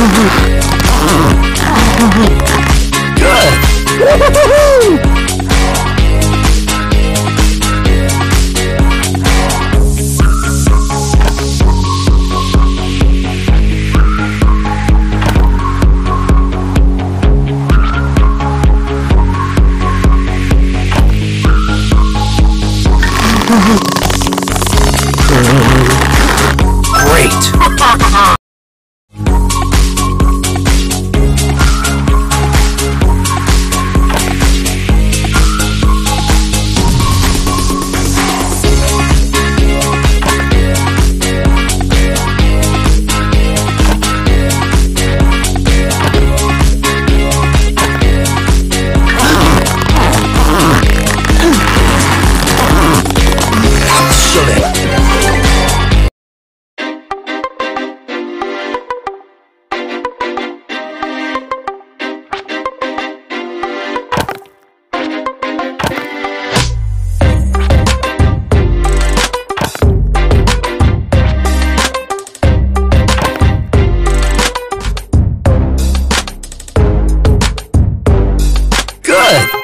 Good. Mm-hmm. good.